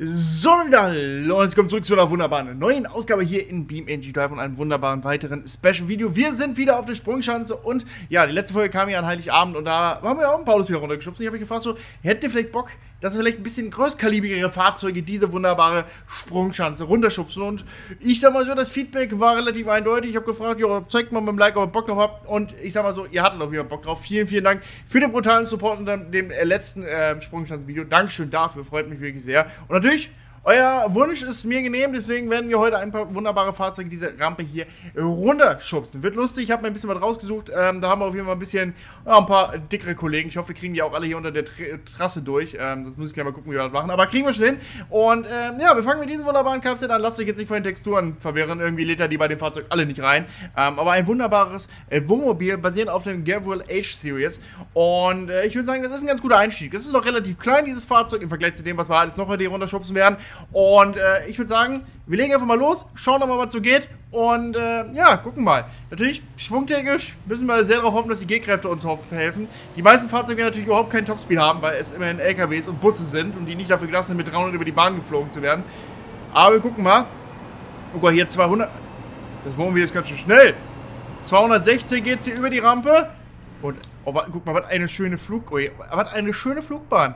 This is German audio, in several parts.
So, wieder Leute, kommt zurück zu einer wunderbaren neuen Ausgabe hier in Beam NG Drive und einem wunderbaren weiteren Special-Video. Wir sind wieder auf der Sprungschanze und ja, die letzte Folge kam ja an Heiligabend und da haben wir auch einen Paulus wieder runtergeschubst. Ich habe mich gefragt, so, hättet ihr vielleicht Bock, dass vielleicht ein bisschen größkalibrigere Fahrzeuge diese wunderbare Sprungschanze runterschubsen? Und ich sag mal so, das Feedback war relativ eindeutig. Ich habe gefragt, ja, zeigt mal mit dem Like, ob ihr Bock drauf habt. Und ich sag mal so, ihr hattet auf jeden Fall Bock drauf. Vielen, vielen Dank für den brutalen Support und dem letzten äh, Sprungschanzen-Video. Dankeschön dafür, freut mich wirklich sehr. Und natürlich, euer Wunsch ist mir genehm, deswegen werden wir heute ein paar wunderbare Fahrzeuge diese Rampe hier runterschubsen. Wird lustig, ich habe mir ein bisschen was rausgesucht. Ähm, da haben wir auf jeden Fall ein bisschen, ja, ein paar dickere Kollegen. Ich hoffe, wir kriegen die auch alle hier unter der Tr Trasse durch. Ähm, das muss ich gleich mal gucken, wie wir das machen. Aber kriegen wir schon hin. Und ähm, ja, wir fangen mit diesem wunderbaren Kfz an. Lasst euch jetzt nicht von den Texturen verwirren. Irgendwie lädt er die bei dem Fahrzeug alle nicht rein. Ähm, aber ein wunderbares äh, Wohnmobil basierend auf dem Gavril H-Series. Und äh, ich würde sagen, das ist ein ganz guter Einstieg. Das ist noch relativ klein, dieses Fahrzeug, im Vergleich zu dem, was wir alles noch heute hier runterschubsen werden. Und äh, ich würde sagen, wir legen einfach mal los, schauen mal, was so geht. Und äh, ja, gucken mal. Natürlich, schwungtechnisch müssen wir sehr darauf hoffen, dass die G-Kräfte uns helfen. Die meisten Fahrzeuge natürlich überhaupt keinen Topspeed haben, weil es immerhin LKWs und Busse sind und die nicht dafür gelassen sind, mit 300 über die Bahn geflogen zu werden. Aber wir gucken mal. Oh Gott, hier 200. Das Wohnmobil ist ganz schön schnell. 216 geht es hier über die Rampe. Und, oh, guck mal, was eine schöne Flug... Oh, was eine schöne Flugbahn.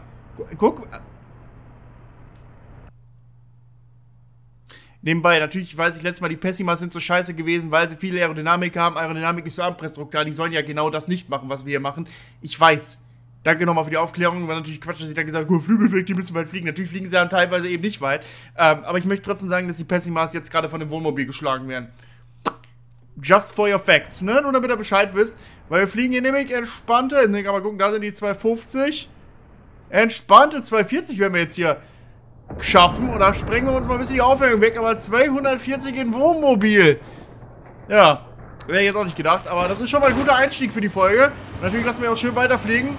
Guck, Nebenbei, natürlich weiß ich letztes Mal, die Pessimas sind so scheiße gewesen, weil sie viele Aerodynamik haben. Aerodynamik ist so Anpressdruck da. Die sollen ja genau das nicht machen, was wir hier machen. Ich weiß. Danke nochmal für die Aufklärung. War natürlich Quatsch, dass ich dann gesagt habe, Flügel weg, die müssen weit fliegen. Natürlich fliegen sie dann teilweise eben nicht weit. Ähm, aber ich möchte trotzdem sagen, dass die Pessimas jetzt gerade von dem Wohnmobil geschlagen werden. Just for your facts, ne? Nur damit ihr Bescheid wisst. Weil wir fliegen hier nämlich entspannte. Ich denke, aber gucken, da sind die 250. Entspannte 240 werden wir jetzt hier schaffen. Und da sprengen wir uns mal ein bisschen die Aufhängung weg. Aber 240 in Wohnmobil. Ja, wäre jetzt auch nicht gedacht. Aber das ist schon mal ein guter Einstieg für die Folge. Und natürlich lassen wir auch schön weiterfliegen.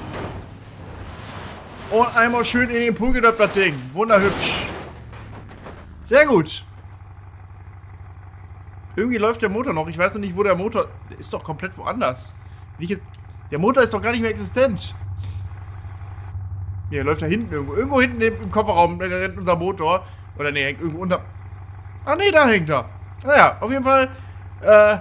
Und einmal schön in den Pool gedoppt, das Ding. Wunderhübsch. Sehr gut. Irgendwie läuft der Motor noch. Ich weiß noch nicht, wo der Motor... Der ist doch komplett woanders. Der Motor ist doch gar nicht mehr existent. Hier, läuft da hinten irgendwo. Irgendwo hinten im Kofferraum da rennt unser Motor. Oder nee, hängt irgendwo unter... Ah, nee, da hängt er. Naja, auf jeden Fall, äh,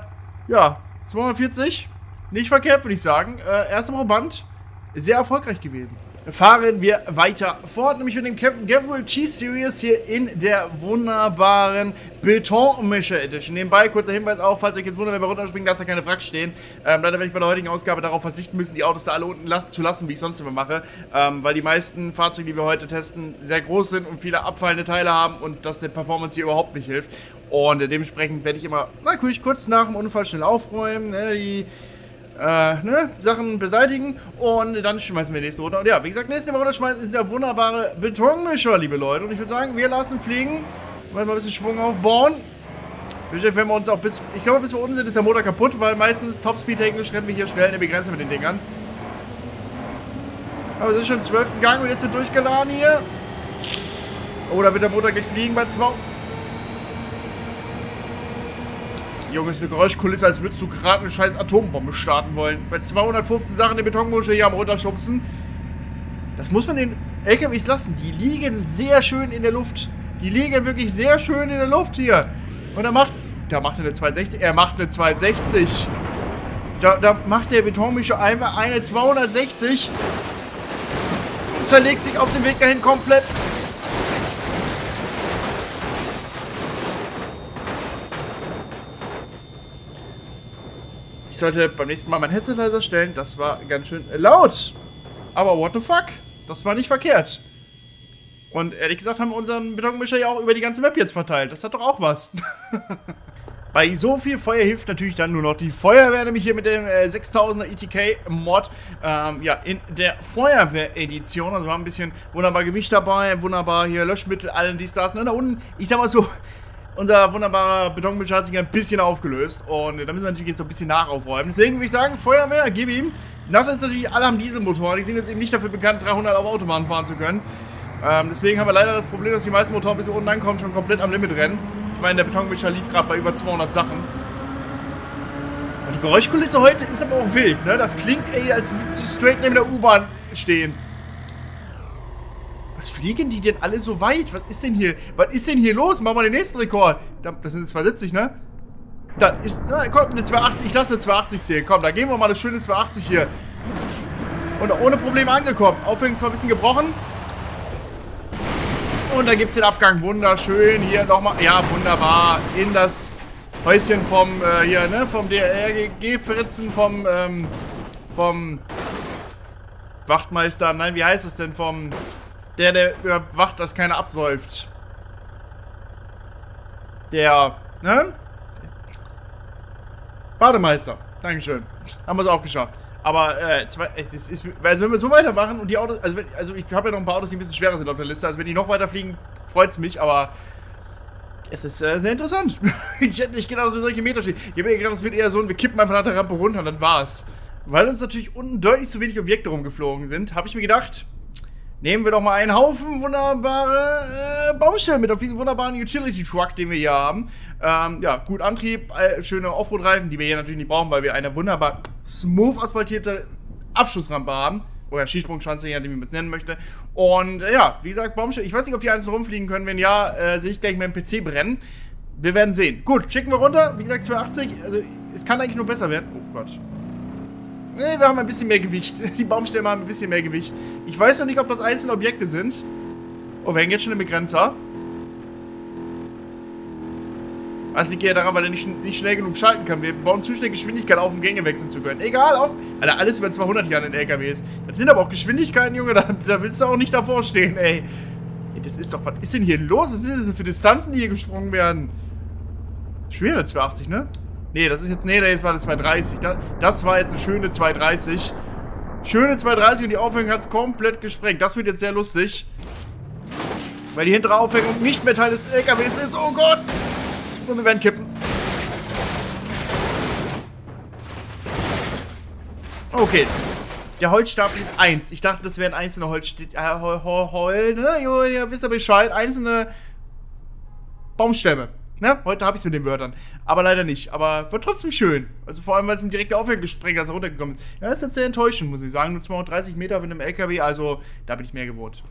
ja, 240. Nicht verkehrt, würde ich sagen. Äh, erster Proband. Sehr erfolgreich gewesen fahren wir weiter fort, nämlich mit dem Captain Gavril Cheese Series hier in der wunderbaren Betonmischer Edition. Nebenbei, kurzer Hinweis auch, falls euch jetzt wundert, wenn wir runterspringen, dass da keine Wracks stehen. Ähm, leider werde ich bei der heutigen Ausgabe darauf verzichten müssen, die Autos da alle unten las zu lassen, wie ich sonst immer mache, ähm, weil die meisten Fahrzeuge, die wir heute testen, sehr groß sind und viele abfallende Teile haben und das der Performance hier überhaupt nicht hilft. Und äh, dementsprechend werde ich immer, na, kurz nach dem Unfall schnell aufräumen, ne, die äh, ne, Sachen beseitigen und dann schmeißen wir nächste Runde. Und ja, wie gesagt, nächste Woche schmeißen ist der wunderbare Betonmischer, liebe Leute. Und ich würde sagen, wir lassen fliegen, mal ein bisschen Schwung aufbauen. Wenn wir uns auch bis, ich glaube, bis wir unten sind, ist der Motor kaputt, weil meistens Topspeed-technisch rennen wir hier schnell in die Grenze mit den Dingern. Aber wir sind schon im 12. Gang und jetzt wird durchgeladen hier. Oh, da wird der Motor gleich fliegen bei 2. Junge, ist eine Geräuschkulisse, als würdest du gerade eine scheiß Atombombe starten wollen. Bei 215 Sachen in Betonmuschel hier am runterschubsen. Das muss man den LKWs lassen. Die liegen sehr schön in der Luft. Die liegen wirklich sehr schön in der Luft hier. Und er macht... Da macht er eine 260. Er macht eine 260. Da, da macht der Betonmischer einmal eine 260. Zerlegt sich auf dem Weg dahin komplett. Sollte beim nächsten Mal mein Headset leiser stellen. Das war ganz schön laut. Aber what the fuck? Das war nicht verkehrt. Und ehrlich gesagt haben wir unseren Betonmischer ja auch über die ganze Map jetzt verteilt. Das hat doch auch was. Bei so viel Feuer hilft natürlich dann nur noch die Feuerwehr, nämlich hier mit dem äh, 6000er ETK-Mod, ähm, ja, in der Feuerwehr-Edition. Also haben ein bisschen wunderbar Gewicht dabei, wunderbar hier Löschmittel, allen dies, das. Ne, da unten, ich sag mal so, unser wunderbarer Betonmischer hat sich ein bisschen aufgelöst und da müssen wir natürlich jetzt so ein bisschen nachaufräumen. Deswegen würde ich sagen, Feuerwehr, gib ihm. Nachteil ist natürlich, alle haben Dieselmotoren. Die sind jetzt eben nicht dafür bekannt, 300 auf Autobahn fahren zu können. Ähm, deswegen haben wir leider das Problem, dass die meisten Motoren bis unten ankommen, schon komplett am Limit rennen. Ich meine, der Betonmischer lief gerade bei über 200 Sachen. Und die Geräuschkulisse heute ist aber auch wild, ne? Das klingt, ey, als würdest du straight neben der U-Bahn stehen. Was fliegen die denn alle so weit? Was ist denn hier? Was ist denn hier los? Machen wir den nächsten Rekord. Das sind 270, ne? Da ist, na, komm, eine 280. Ich lasse eine 280 zählen. Komm, da gehen wir mal eine schöne 280 hier. Und ohne Probleme angekommen. Aufhängen zwar ein bisschen gebrochen. Und da gibt es den Abgang. Wunderschön. Hier nochmal. Ja, wunderbar. In das Häuschen vom, äh, hier, ne? Vom DRG-Fritzen, vom, ähm, vom Wachtmeister. Nein, wie heißt es denn? Vom, der, der überwacht, dass keiner absäuft. Der, ne? Bademeister. Dankeschön. Haben wir es auch geschafft. Aber äh, zwei, es ist, ist, also wenn wir so weitermachen und die Autos, also, wenn, also ich habe ja noch ein paar Autos, die ein bisschen schwerer sind auf der Liste. Also wenn die noch weiter fliegen, freut es mich, aber es ist äh, sehr interessant. ich hätte nicht gedacht, dass wir solche Meter stehen. Ich habe gedacht, das wird eher so ein, wir kippen einfach nach der Rampe runter und dann war's. Weil uns natürlich unten deutlich zu wenig Objekte rumgeflogen sind, habe ich mir gedacht, nehmen wir doch mal einen Haufen wunderbare äh, Baustellen mit auf diesen wunderbaren Utility-Truck, den wir hier haben. Ähm, ja, gut Antrieb, äh, schöne Offroad-Reifen, die wir hier natürlich nicht brauchen, weil wir eine wunderbar smooth asphaltierte Abschussrampe haben. Oder Skisprungschanze, je nachdem, wie man es nennen möchte. Und äh, ja, wie gesagt, Baumstelle. Ich weiß nicht, ob die einzeln rumfliegen können. Wenn ja, äh, sehe ich gleich meinen PC brennen. Wir werden sehen. Gut, schicken wir runter. Wie gesagt, 280. Also, es kann eigentlich nur besser werden. Oh Gott. Ne, wir haben ein bisschen mehr Gewicht. Die Baumstämme haben ein bisschen mehr Gewicht. Ich weiß noch nicht, ob das einzelne Objekte sind. Oh, wir hängen jetzt schon im Begrenzer. Das liegt ja daran, weil er nicht, nicht schnell genug schalten kann. Wir bauen zu schnell Geschwindigkeit auf, um Gänge wechseln zu können. Egal, auch. Alter, alles über 200 Jahre in LKWs. Das sind aber auch Geschwindigkeiten, Junge. Da, da willst du auch nicht davor stehen, ey. ey. Das ist doch. Was ist denn hier los? Was sind denn für Distanzen, die hier gesprungen werden? Schwere 280, ne? Nee, das ist jetzt. Nee, das war eine 230. Das, das war jetzt eine schöne 230. Schöne 230 und die Aufhängung hat es komplett gesprengt. Das wird jetzt sehr lustig. Weil die hintere Aufhängung nicht mehr Teil des LKWs ist. Oh Gott! Und wir werden kippen. Okay. Der Holzstapel ist 1. Ich dachte, das wären einzelne Holzstäbe. Äh, Hol, Hol, ne? Ja, wisst ihr Bescheid. Einzelne Baumstämme. Ne? Heute habe ich es mit den Wörtern. Aber leider nicht. Aber war trotzdem schön. Also vor allem, weil es im direkten Aufhängen gesprengt als er runtergekommen ist. Ja, das ist jetzt sehr enttäuschend, muss ich sagen. Nur 230 Meter mit einem LKW. Also, da bin ich mehr gewohnt.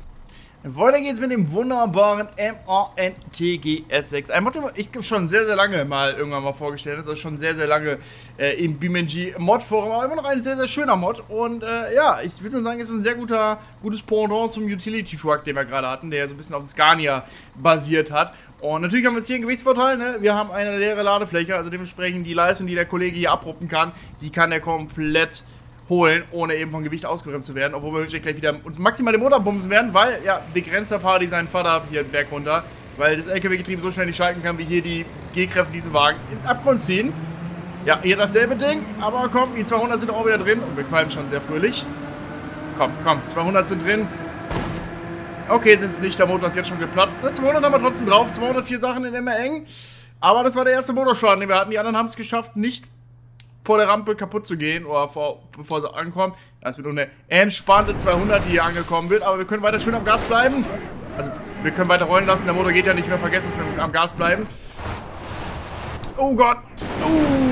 Weiter geht's mit dem wunderbaren MANTG S6. Ein Mod, den ich schon sehr, sehr lange mal irgendwann mal vorgestellt habe. Das ist schon sehr, sehr lange äh, im BeamNG Mod Forum. Aber immer noch ein sehr, sehr schöner Mod. Und äh, ja, ich würde sagen, es ist ein sehr guter, gutes Pendant zum Utility Truck, den wir gerade hatten, der ja so ein bisschen auf Scania basiert hat. Und natürlich haben wir jetzt hier einen Gewichtsvorteil, ne? Wir haben eine leere Ladefläche, also dementsprechend die Leistung, die der Kollege hier abruppen kann, die kann er komplett holen, ohne eben vom Gewicht ausgebremst zu werden. Obwohl wir gleich wieder uns maximal den Motor bumsen werden, weil, ja, begrenzer Party seinen Vater hier den Berg runter. Weil das LKW-Getriebe so schnell nicht schalten kann, wie hier die G-Kräfte diesen Wagen in den Abgrund ziehen. Ja, hier dasselbe Ding, aber komm, die 200 sind auch wieder drin und wir qualmen schon sehr fröhlich. Komm, komm, 200 sind drin. Okay, sind es nicht, der Motor ist jetzt schon geplatzt. 200 haben wir trotzdem drauf, 204 Sachen in immer eng. Aber das war der erste Motorschaden, den wir hatten. Die anderen haben es geschafft, nicht vor der Rampe kaputt zu gehen oder vor, bevor sie ankommen. Das wird eine entspannte 200, die hier angekommen wird. Aber wir können weiter schön am Gas bleiben. Also, wir können weiter rollen lassen. Der Motor geht ja nicht mehr. Vergessen, dass wir am Gas bleiben. Oh Gott. Uh.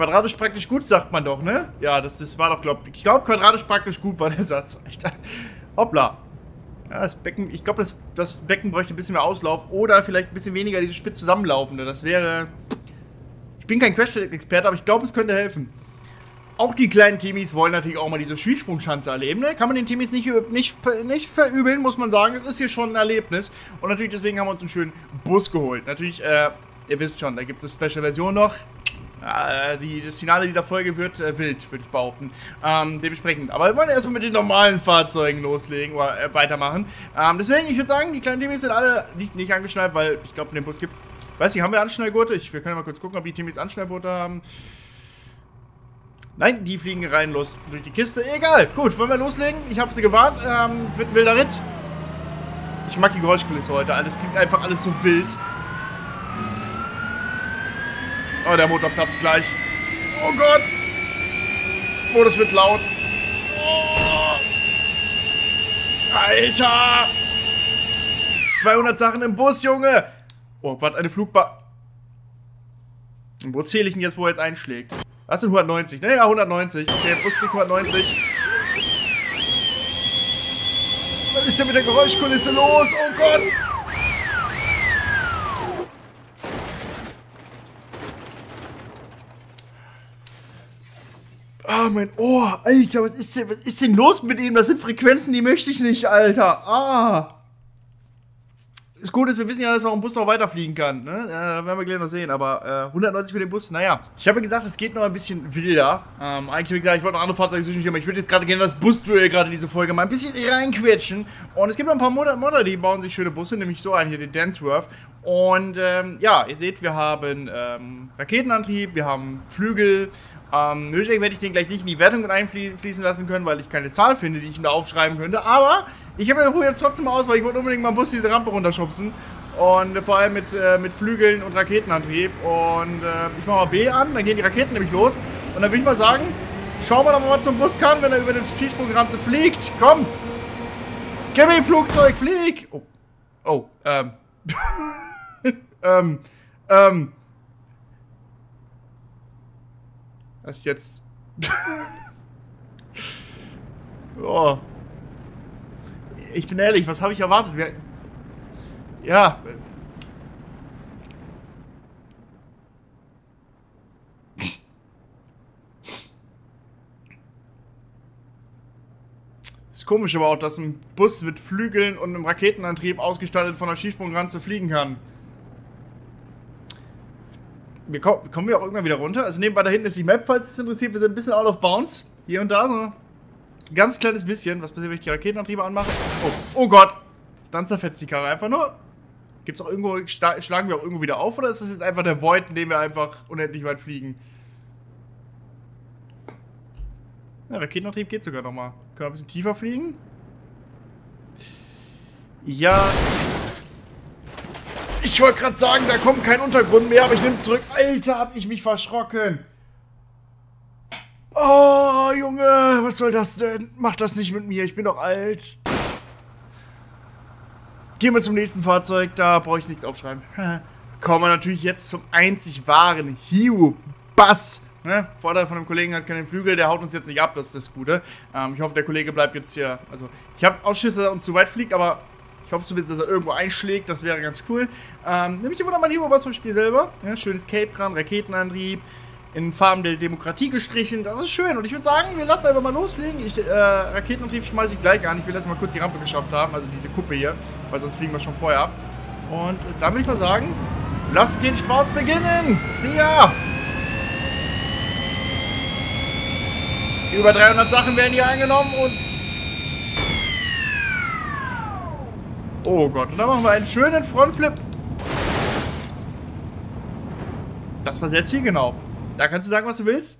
Quadratisch praktisch gut, sagt man doch, ne? Ja, das, das war doch, glaub ich. glaube, quadratisch praktisch gut war der Satz. Alter. Hoppla. Ja, das Becken, ich glaube, das, das Becken bräuchte ein bisschen mehr Auslauf oder vielleicht ein bisschen weniger diese spitz zusammenlaufende. Das wäre. Ich bin kein Crash-Experte, aber ich glaube, es könnte helfen. Auch die kleinen Teamies wollen natürlich auch mal diese Skisprungschanze erleben. Ne? Kann man den Teamies nicht, nicht, nicht verübeln, muss man sagen. Das ist hier schon ein Erlebnis. Und natürlich deswegen haben wir uns einen schönen Bus geholt. Natürlich, äh, ihr wisst schon, da gibt es eine Special-Version noch. Äh, die, das Finale dieser Folge wird äh, wild, würde ich behaupten. Ähm, dementsprechend. Aber wir wollen erstmal mit den normalen Fahrzeugen loslegen oder äh, weitermachen. Ähm, deswegen, ich würde sagen, die kleinen Teamies sind alle nicht, nicht angeschnallt, weil ich glaube, dem Bus gibt. Weiß nicht, haben wir Anschnallgurte? Ich, wir können mal kurz gucken, ob die Teamies Anschnallgurte haben. Nein, die fliegen rein los durch die Kiste. Egal. Gut, wollen wir loslegen? Ich habe sie gewarnt. Ähm, wird ein wilder Ritt. Ich mag die Geräuschkulisse heute. Alles klingt einfach alles so wild. Oh, der Motor platzt gleich. Oh Gott. Oh, das wird laut. Oh. Alter. 200 Sachen im Bus, Junge. Oh, was eine Flugbahn. Wo zähle ich ihn jetzt, wo er jetzt einschlägt? Was sind 190? Naja, 190. Okay, Bus kriegt 190. Was ist denn mit der Geräuschkulisse los? Oh Gott! Ah, mein Ohr. Alter, was ist denn, was ist denn los mit ihm? Das sind Frequenzen, die möchte ich nicht, Alter. Ah. Das Gute ist, wir wissen ja, dass auch ein Bus noch weiterfliegen kann. Ne? Äh, werden wir gleich noch sehen. Aber äh, 190 für den Bus, naja. Ich habe gesagt, es geht noch ein bisschen wilder. Ähm, eigentlich habe ich gesagt, ich wollte noch andere Fahrzeuge suchen, aber ich würde jetzt gerade gerne das Busduell gerade in diese Folge mal ein bisschen reinquetschen. Und es gibt noch ein paar Modder, Modder, die bauen sich schöne Busse, nämlich so einen hier, den Danceworth. Und ähm, ja, ihr seht, wir haben ähm, Raketenantrieb, wir haben Flügel, ähm, möglicherweise werde ich den gleich nicht in die Wertung mit einfließen lassen können, weil ich keine Zahl finde, die ich da aufschreiben könnte. Aber ich habe den jetzt trotzdem aus, weil ich wollte unbedingt mal Bus diese Rampe runterschubsen. Und vor allem mit, äh, mit Flügeln und Raketenantrieb. Und äh, ich mache mal B an, dann gehen die Raketen nämlich los. Und dann würde ich mal sagen, schauen wir doch mal, zum Bus kann, wenn er über den Vielsprungrampe fliegt. Komm! Gib mir Flugzeug, flieg! Oh, oh ähm. ähm, ähm. Ist jetzt... oh. Ich bin ehrlich, was habe ich erwartet? Wir ja. Ist komisch aber auch, dass ein Bus mit Flügeln und einem Raketenantrieb ausgestattet von der Skisprungranze fliegen kann. Wir kommen, kommen wir auch irgendwann wieder runter? Also nebenbei da hinten ist die Map, falls es interessiert. Wir sind ein bisschen out of bounds. Hier und da so ganz kleines bisschen. Was passiert, wenn ich die Raketenantriebe anmache? Oh, oh Gott. Dann zerfetzt die Karre einfach nur. Gibt's auch irgendwo, schlagen wir auch irgendwo wieder auf oder ist das jetzt einfach der Void, in dem wir einfach unendlich weit fliegen? Ja, Raketenantrieb geht sogar nochmal. Können wir ein bisschen tiefer fliegen? Ja. Ich wollte gerade sagen, da kommt kein Untergrund mehr, aber ich nehme es zurück. Alter, hab ich mich verschrocken. Oh, Junge, was soll das denn? Mach das nicht mit mir, ich bin doch alt. Gehen wir zum nächsten Fahrzeug, da brauche ich nichts aufschreiben. Kommen wir natürlich jetzt zum einzig wahren Hiu Bass. Ne? Vorteil von dem Kollegen hat keinen Flügel, der haut uns jetzt nicht ab, das ist das Gute. Ähm, ich hoffe, der Kollege bleibt jetzt hier. Also, ich habe Ausschiss, dass er uns zu weit fliegt, aber ich hoffe zumindest, dass er irgendwo einschlägt, das wäre ganz cool. Ähm, nämlich mal Hiu Bass vom Spiel selber. Ja, schönes Cape dran, Raketenantrieb in Farben der Demokratie gestrichen. Das ist schön. Und ich würde sagen, wir lassen einfach mal losfliegen. Ich, äh, Raketenantrieb schmeiße ich gleich an. Ich will erst mal kurz die Rampe geschafft haben, also diese Kuppe hier, weil sonst fliegen wir schon vorher ab. Und dann würde ich mal sagen, lasst den Spaß beginnen. See ya! Über 300 Sachen werden hier eingenommen und... Oh Gott, und dann machen wir einen schönen Frontflip. Das war jetzt hier genau. Da kannst du sagen, was du willst.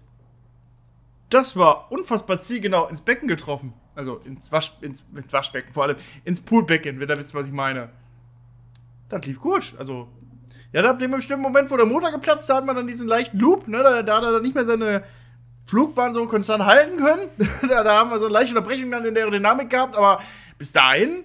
Das war unfassbar zielgenau ins Becken getroffen. Also ins, Wasch, ins, ins Waschbecken, vor allem ins Poolbecken, wenn ihr wisst, was ich meine. Das lief gut. Also, ja, da ihr im bestimmten Moment, wo der Motor geplatzt da hat man dann diesen leichten Loop, ne? Da, da hat er dann nicht mehr seine Flugbahn so konstant halten können. da, da, haben wir so eine leichte Unterbrechung dann in der Aerodynamik gehabt, aber bis dahin.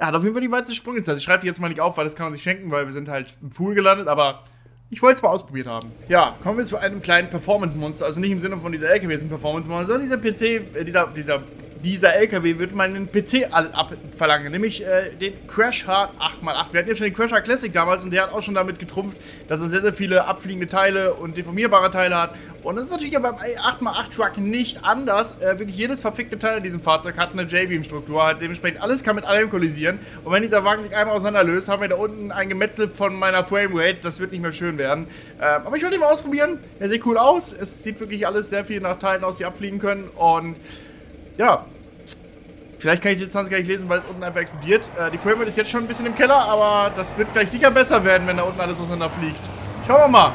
Er hat auf jeden Fall die weiteste Sprungzeit. Ich schreibe die jetzt mal nicht auf, weil das kann man sich schenken, weil wir sind halt im Pool gelandet, aber ich wollte es mal ausprobiert haben. Ja, kommen wir zu einem kleinen Performance-Monster. Also nicht im Sinne von dieser LKW ist ein Performance-Monster, sondern dieser PC, äh, dieser, dieser, dieser LKW wird meinen PC abverlangen. Nämlich äh, den Crash Hard 8x8. Wir hatten ja schon den Crash Hard Classic damals und der hat auch schon damit getrumpft, dass er sehr, sehr viele abfliegende Teile und deformierbare Teile hat. Und das ist natürlich ja beim 8x8 Truck nicht anders. Äh, wirklich jedes verfickte Teil in diesem Fahrzeug hat eine J-Beam-Struktur. Halt dementsprechend alles kann mit allem kollisieren. Und wenn dieser Wagen sich einmal auseinanderlöst, haben wir da unten ein Gemetzel von meiner Framerate. Das wird nicht mehr schön werden. Ähm, aber ich wollte ihn mal ausprobieren. Er sieht cool aus. Es sieht wirklich alles sehr viel nach Teilen aus, die abfliegen können. Und ja, Vielleicht kann ich die Distanz gar nicht lesen, weil unten einfach explodiert. Äh, die Framerate ist jetzt schon ein bisschen im Keller, aber das wird gleich sicher besser werden, wenn da unten alles auseinanderfliegt. Schauen wir mal.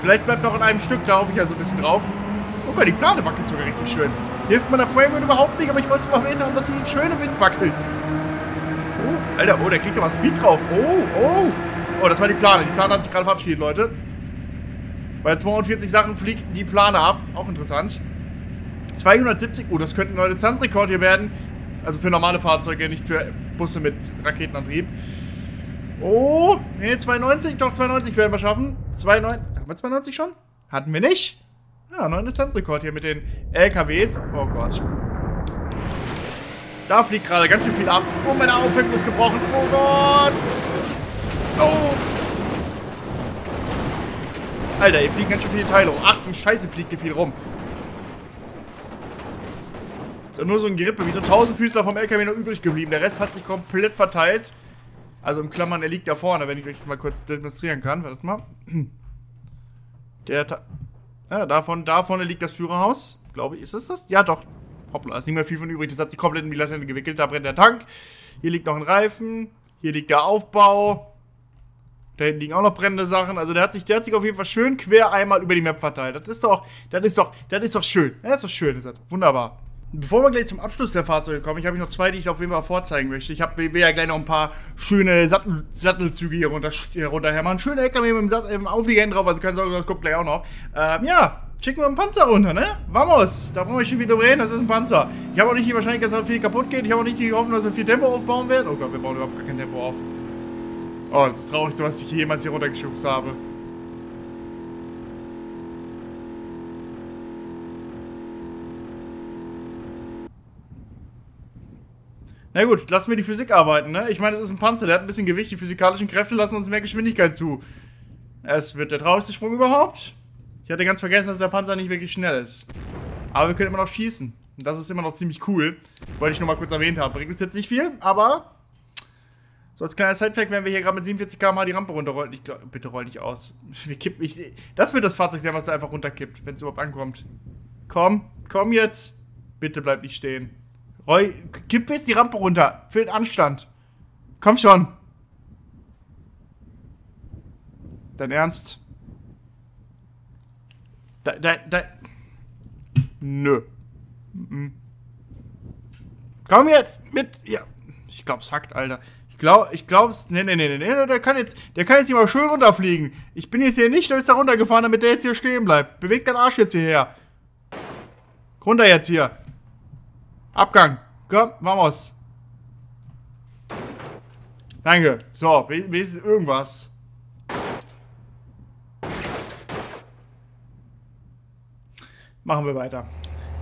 Vielleicht bleibt noch in einem Stück, da hoffe ich ja so ein bisschen drauf. Guck mal, die Plane wackelt sogar richtig schön. Hilft meiner Framerate überhaupt nicht, aber ich wollte es mal haben, dass sie einen schönen Wind wackelt. Oh, Alter, oh, der kriegt aber Speed drauf. Oh, oh. Oh, das war die Plane. Die Plane hat sich gerade verabschiedet, Leute. Bei 240 Sachen fliegt die Plane ab. Auch interessant. 270. Oh, das könnte ein neuer Distanzrekord hier werden. Also für normale Fahrzeuge, nicht für Busse mit Raketenantrieb. Oh, nee, 92, doch 92 werden wir schaffen. 92, haben wir 92 schon? Hatten wir nicht. Ja, neuen Distanzrekord hier mit den LKWs. Oh Gott. Da fliegt gerade ganz schön viel ab. Oh, meine Aufhängung ist gebrochen. Oh Gott. Oh. Alter, hier fliegen ganz schön viele Teile. Ach du Scheiße, fliegt hier viel rum. Ja nur so ein Gerippe, wie so ein Tausendfüßler vom LKW noch übrig geblieben. Der Rest hat sich komplett verteilt. Also im Klammern, er liegt da vorne, wenn ich euch das mal kurz demonstrieren kann. Warte mal. Der, ja, davon, da vorne liegt das Führerhaus. Glaube ich, ist es das? Ja, doch. Hoppla, ist nicht mehr viel von übrig. Das hat sich komplett in die Laterne gewickelt. Da brennt der Tank. Hier liegt noch ein Reifen. Hier liegt der Aufbau. Da hinten liegen auch noch brennende Sachen. Also der hat sich, der hat sich auf jeden Fall schön quer einmal über die Map verteilt. Das ist doch, das ist doch, das ist doch schön. Das ist doch schön, ist. Wunderbar. Bevor wir gleich zum Abschluss der Fahrzeuge kommen, ich habe noch zwei, die ich auf jeden Fall vorzeigen möchte. Ich habe will ja gleich noch ein paar schöne Sattel, Sattelzüge hier, runter, hier runterhämmern. Schöne LKW mit dem, im Auflieger hinten drauf, also keine Sorge, das kommt gleich auch noch. Ähm, ja, schicken wir einen Panzer runter, ne? Vamos! Da brauchen wir nicht wieder reden, das ist ein Panzer. Ich habe auch nicht die Wahrscheinlichkeit, dass da viel kaputt geht. Ich habe auch nicht die Hoffnung, dass wir viel Tempo aufbauen werden. Oh Gott, wir bauen überhaupt gar kein Tempo auf. Oh, das ist das Traurigste, was ich jemals hier runtergeschubst habe. Na gut, lassen wir die Physik arbeiten, ne? Ich meine, es ist ein Panzer, der hat ein bisschen Gewicht. Die physikalischen Kräfte lassen uns mehr Geschwindigkeit zu. Es wird der traurigste Sprung überhaupt. Ich hatte ganz vergessen, dass der Panzer nicht wirklich schnell ist. Aber wir können immer noch schießen. Und das ist immer noch ziemlich cool. Wollte ich nur mal kurz erwähnt haben. Bringt uns jetzt nicht viel, aber... So als kleiner Sidefact, wenn wir hier gerade mit 47 km die Rampe runterrollen. Ich glaub, bitte roll nicht aus. Wir kippen, ich, das wird das Fahrzeug sein, was da einfach runterkippt, wenn es überhaupt ankommt. Komm, komm jetzt. Bitte bleib nicht stehen. Roy, kipp jetzt die Rampe runter. Für den Anstand. Komm schon. Dein Ernst? Dein, dein, dein. Nö. Mhm. Komm jetzt mit. Ja. Ich glaub's hackt, Alter. Ich glaub, ich glaub's. Nee, nee, nee, nee, nee. Der kann jetzt, der kann jetzt hier mal schön runterfliegen. Ich bin jetzt hier nicht, da ist er runtergefahren, damit der jetzt hier stehen bleibt. Bewegt deinen Arsch jetzt hierher. Runter jetzt hier. Abgang. Komm, vamos. Danke. So, wenigstens irgendwas. Machen wir weiter.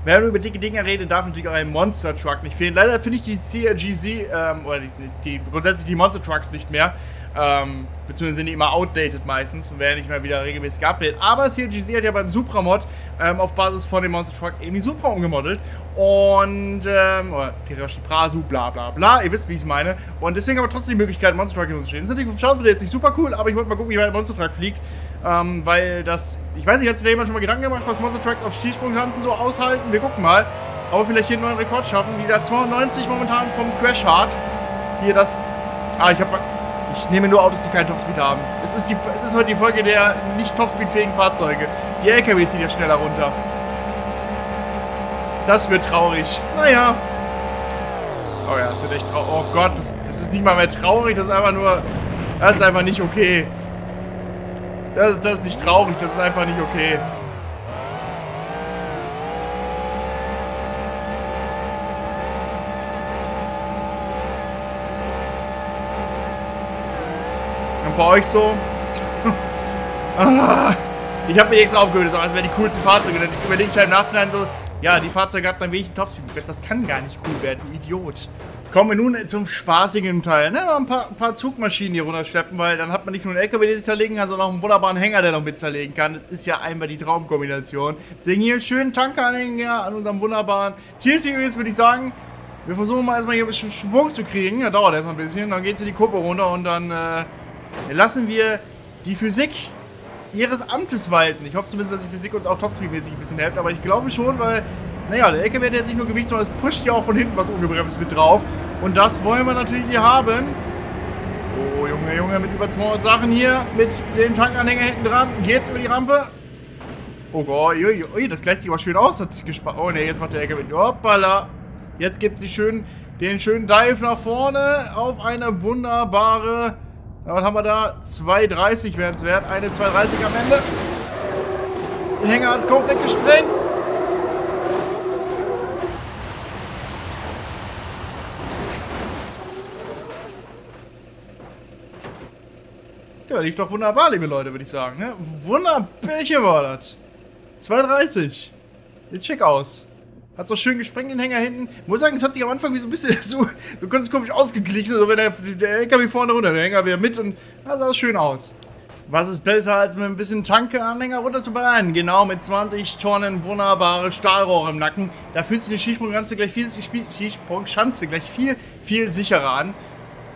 Man über dicke Dinger redet, darf natürlich auch ein Monster Truck nicht fehlen. Leider finde ich die CRGZ, ähm, oder die, die, grundsätzlich die Monster Trucks nicht mehr. Ähm, beziehungsweise sind die immer outdated meistens und werden nicht mehr wieder regelmäßig geupdatet. Aber CRGZ hat ja beim Supra-Mod ähm, auf Basis von dem Monster Truck eben die Supra umgemodelt. Und, ähm, oder Pirashi Prasu, bla bla bla, ihr wisst, wie ich es meine. Und deswegen haben wir trotzdem die Möglichkeit, Monster Truck zu stehen. Das ist natürlich Schauspiel jetzt nicht super cool, aber ich wollte mal gucken, wie weit Monster Truck fliegt. Ähm, weil das, ich weiß nicht, hat sich da jemand schon mal Gedanken gemacht, was Monster Truck auf Skisprungtanzen so aushalten? Wir gucken mal. Wir vielleicht hier einen neuen Rekord schaffen. Wieder 290 momentan vom Crash Hard. Hier das, ah, ich habe ich nehme nur Autos, die keinen Topspeed haben. Es ist, die, es ist heute die Folge der nicht Topspeed-fähigen Fahrzeuge. Die LKWs sind ja schneller runter. Das wird traurig. Naja. Oh ja, das wird echt traurig. Oh Gott, das, das ist nicht mal mehr traurig. Das ist einfach nur... Das ist einfach nicht okay. Das, das ist nicht traurig. Das ist einfach nicht okay. Bei euch so? ah, ich habe mir extra aufgehört, so, als wären die coolsten Fahrzeuge. Dann überlege ich halt im Nachhinein so, ja, die Fahrzeuge hatten ein wenig Topspeed. Das kann gar nicht cool werden, du Idiot. Kommen wir nun zum spaßigen Teil. Ne? Mal ein paar, ein paar Zugmaschinen hier runterschleppen, weil dann hat man nicht nur einen LKW, der sich zerlegen kann, sondern auch einen wunderbaren Hänger, der noch mit zerlegen kann. Das ist ja einmal die Traumkombination. Deswegen hier schönen Tankanhänger an unserem wunderbaren TCUs, würde ich sagen. Wir versuchen mal erstmal hier ein bisschen Schwung zu kriegen. Ja, dauert erstmal ein bisschen. Dann geht es in die Kuppe runter und dann äh, lassen wir die Physik ihres Amtes walten. Ich hoffe zumindest, dass die Physik uns auch Topspeed-mäßig ein bisschen hilft, aber ich glaube schon, weil, naja, der LKW hat jetzt nicht nur Gewicht, sondern es pusht ja auch von hinten was ungebremst mit drauf. Und das wollen wir natürlich hier haben. Oh, Junge, Junge, mit über 200 Sachen hier, mit dem Tankanhänger hinten dran. Geht's über die Rampe? Oh Gott, ui, ui, das gleicht sich aber schön aus. Hat gespannt. Oh ne, jetzt macht der LKW. Hoppala. Jetzt gibt sie schön den schönen Dive nach vorne auf eine wunderbare ja, was haben wir da? 2,30 wären es wert. Eine 2,30 am Ende. Der Hänger hat es komplett gesprengt. Ja, lief doch wunderbar, liebe Leute, würde ich sagen. Ne? Wunderbärchen war das. 2,30. Sieht schick aus. Hat so schön gesprengt den Hänger hinten. Muss sagen, es hat sich am Anfang wie so ein bisschen so, so ganz komisch ausgeglichen. So wenn der, der LKW vorne runter, der Hänger wieder mit und da sah es schön aus. Was ist besser, als mit ein bisschen Tanke-Anhänger runterzubrennen? Genau, mit 20 Tonnen wunderbare Stahlrohre im Nacken. Da fühlt sich die Skisprungschanze gleich viel, Skisprungschanze gleich viel, viel sicherer an.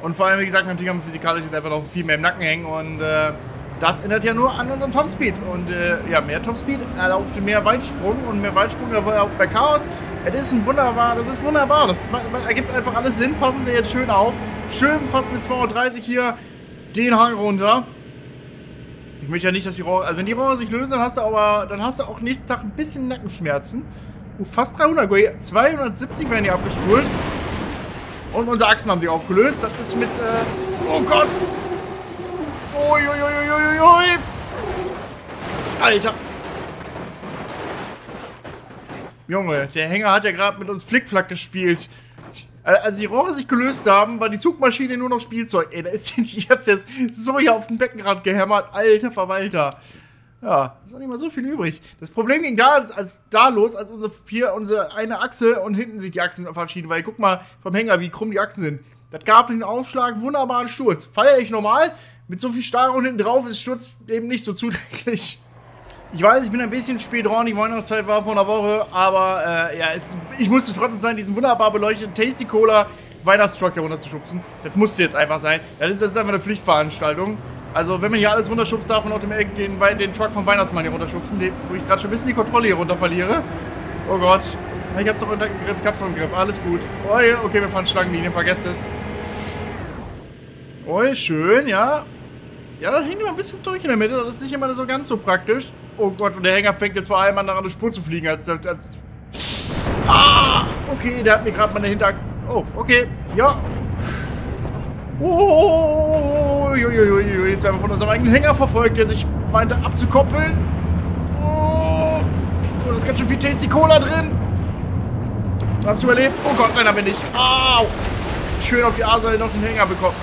Und vor allem, wie gesagt, natürlich haben wir physikalisch einfach noch viel mehr im Nacken hängen und äh, das ändert ja nur an unserem Topspeed. Und äh, ja, mehr Topspeed erlaubt mehr Weitsprung und mehr Weitsprung erlaubt bei Chaos. Es ist ein wunderbar, das ist wunderbar. Das ergibt einfach alles Sinn. Passen Sie jetzt schön auf. Schön fast mit 230 hier den Hang runter. Ich möchte ja nicht, dass die Rohre, also wenn die Rohre sich lösen, dann hast du aber, dann hast du auch nächsten Tag ein bisschen Nackenschmerzen. Uh, fast 300, 270 werden die abgespult. Und unsere Achsen haben sich aufgelöst. Das ist mit, äh, oh Gott, Uiuiuiuiui. Alter. Junge, der Hänger hat ja gerade mit uns Flickflack gespielt. Als die Rohre sich gelöst haben, war die Zugmaschine nur noch Spielzeug. Ey, da ist jetzt, jetzt so hier auf den Beckenrand gehämmert. Alter Verwalter. Ja, ist auch nicht mal so viel übrig. Das Problem ging da, als da los, als unsere, hier unsere eine Achse und hinten sich die Achsen verabschieden, weil guck mal vom Hänger, wie krumm die Achsen sind. Das gab den Aufschlag, wunderbaren Sturz. Feiere ich normal, mit so viel Stahlraum hinten drauf ist Sturz eben nicht so zuträglich. Ich weiß, ich bin ein bisschen spät dran, die Weihnachtszeit war vor einer Woche, aber äh, ja, es, ich musste trotzdem sein, diesen wunderbar beleuchteten Tasty Cola Weihnachtstruck hier runterzuschubsen. Das musste jetzt einfach sein. Das ist, das ist einfach eine Pflichtveranstaltung. Also, wenn man hier alles runterschubst, darf man auch den, den, den Truck vom Weihnachtsmann hier runterschubsen, den, wo ich gerade schon ein bisschen die Kontrolle hier runter verliere. Oh Gott. Ich hab's doch im Griff, ich hab's doch im Griff. Alles gut. Oh, okay, wir fahren Schlangenlinien, vergesst es. Oh, schön, ja. Ja, da hängt immer ein bisschen durch in der Mitte. Das ist nicht immer so ganz so praktisch. Oh Gott, und der Hänger fängt jetzt vor allem an, nach einer Spur zu fliegen. Als, als ah! Okay, der hat mir gerade meine Hinterachse... Oh, okay. Ja. Oh, jetzt werden wir von unserem eigenen Hänger verfolgt, der sich meinte abzukoppeln. Oh, oh da ist ganz schön viel Tasty Cola drin. Hab's überlebt. Oh Gott, nein, hab ich nicht. Au. Schön auf die A-Seite noch den Hänger bekommen.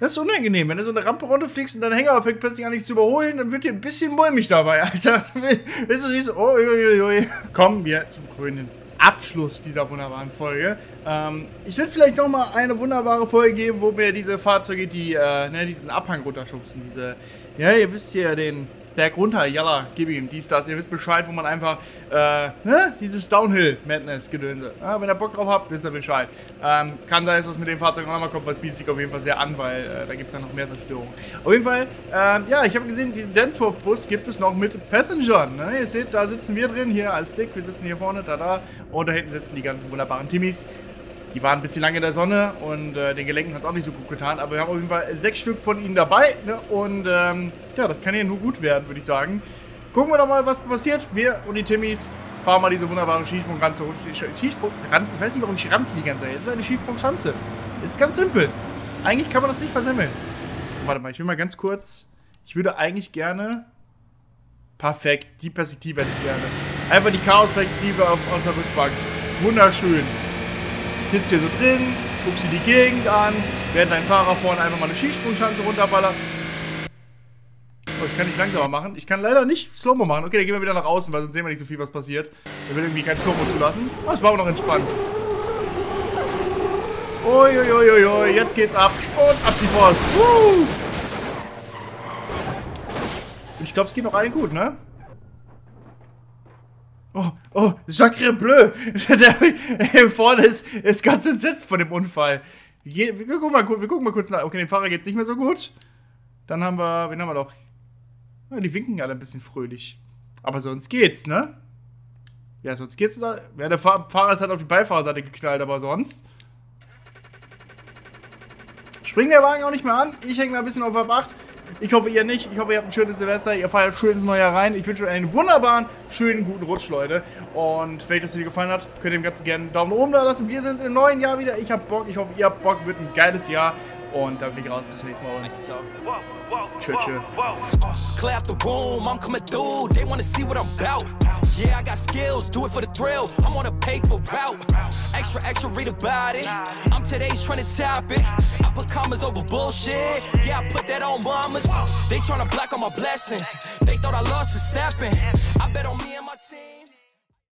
Das ist unangenehm. Wenn du so eine Rampe runterfliegst und dein Hänger fängt plötzlich an, dich zu überholen, dann wird dir ein bisschen mulmig dabei, Alter. Weißt du, siehst, oh, ui, ui. Kommen wir zum grünen Abschluss dieser wunderbaren Folge. Ähm, ich würde vielleicht noch mal eine wunderbare Folge geben, wo wir diese Fahrzeuge, die äh, ne, diesen Abhang runterschubsen, diese, ja, ihr wisst ja, den Berg runter, jalla, gib ihm, dies, das. Ihr wisst Bescheid, wo man einfach, äh, ne, dieses Downhill-Madness-Gedönse. Ja, wenn ihr Bock drauf habt, wisst ihr Bescheid. Ähm, kann sein, dass was mit dem Fahrzeug noch mal kommt, was bietet sich auf jeden Fall sehr an, weil äh, da gibt es ja noch mehr Zerstörung. Auf jeden Fall, ähm, ja, ich habe gesehen, diesen Dansworth-Bus gibt es noch mit Passengern. Ne? Ihr seht, da sitzen wir drin, hier als Stick, wir sitzen hier vorne, da, da. Und da hinten sitzen die ganzen wunderbaren Timmies. Die waren ein bisschen lange in der Sonne und äh, den Gelenken hat es auch nicht so gut getan. Aber wir haben auf jeden Fall sechs Stück von ihnen dabei. Ne? Und ähm, ja, das kann ja nur gut werden, würde ich sagen. Gucken wir doch mal, was passiert. Wir und die Timmies fahren mal diese wunderbare Skisprungranze hoch. Skisprung, ich weiß nicht, warum ich Ranze die ganze Zeit. Es ist eine Skisprungschanze. Ist ganz simpel. Eigentlich kann man das nicht versemmeln. Warte mal, ich will mal ganz kurz. Ich würde eigentlich gerne. Perfekt, die Perspektive hätte ich gerne. Einfach die Chaos-Perspektive aus der Rückbank. Wunderschön sitzt hier so drin, guckst dir die Gegend an, während dein Fahrer vorne einfach mal eine Skisprungschanze runterballert. Oh, ich kann nicht langsamer machen. Ich kann leider nicht Slow-Mo machen. Okay, dann gehen wir wieder nach außen, weil sonst sehen wir nicht so viel, was passiert. Wir will irgendwie kein Slow-Mo zulassen. Oh, das war aber noch entspannt. Uiuiuiui, jetzt geht's ab. Und ab die Post. Uh. Ich glaube, es geht noch allen gut, ne? Oh, oh, Sacre Bleu. Der vorne ist, ist ganz entsetzt von dem Unfall. Wir, gucken mal, wir gucken mal kurz nach. Okay, dem Fahrer geht's nicht mehr so gut. Dann haben wir, wen haben wir noch? Ja, die winken alle ein bisschen fröhlich. Aber sonst geht's, ne? Ja, sonst geht's da. Ja, der Fahrer ist halt auf die Beifahrerseite geknallt, aber sonst. Springt der Wagen auch nicht mehr an. Ich hänge mal ein bisschen auf der 8. Ich hoffe, ihr nicht. Ich hoffe, ihr habt ein schönes Silvester. Ihr feiert schönes Neujahr rein. Ich wünsche euch einen wunderbaren, schönen, guten Rutsch, Leute. Und wenn euch das Video gefallen hat, könnt ihr dem Ganzen gerne einen Daumen oben da lassen. Wir sind im neuen Jahr wieder. Ich hab Bock. Ich hoffe, ihr habt Bock. Wird ein geiles Jahr. Und dann bin ich raus. Bis zum nächsten Mal. Und tschö, tschö. Uh, clear out the room, I'm coming through. They wanna see what I'm about. Yeah, I got skills, do it for the thrill. I'm on a paper route. Extra, extra, read about it. I'm today's trending topic. I put commas over bullshit. Yeah, I put that on mamas. They tryna block all my blessings. They thought I lost for stepping. I